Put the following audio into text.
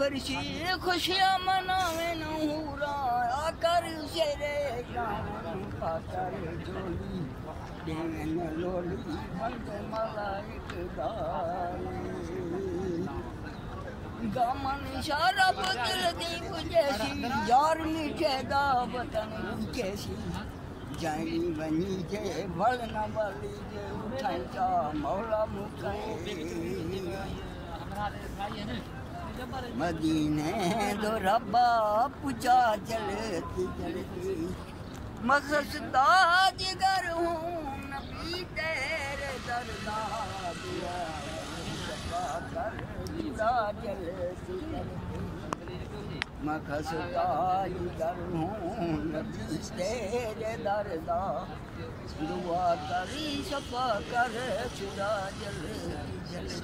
फरशी खुशियाँ मनावे नूरा, आकर शेरे आकर जोली देवन लोली बंद मलाइक गमन इशारा बदल दी जैसी यार मीठे दा वतन कैसी जानी बनी जे बल न बली जे उठाई जा मौला मुठाई मदीने दो रब्बा पूजा चलती चलती मखसदा जिगर हूँ, नबी तेरे दरदा दिया सफ़ा कर दिया चलती चलती मखसदा जिगर हूँ, नबी तेरे दरदा दुआ करी सफ़ा कर खुदा जलती जलती।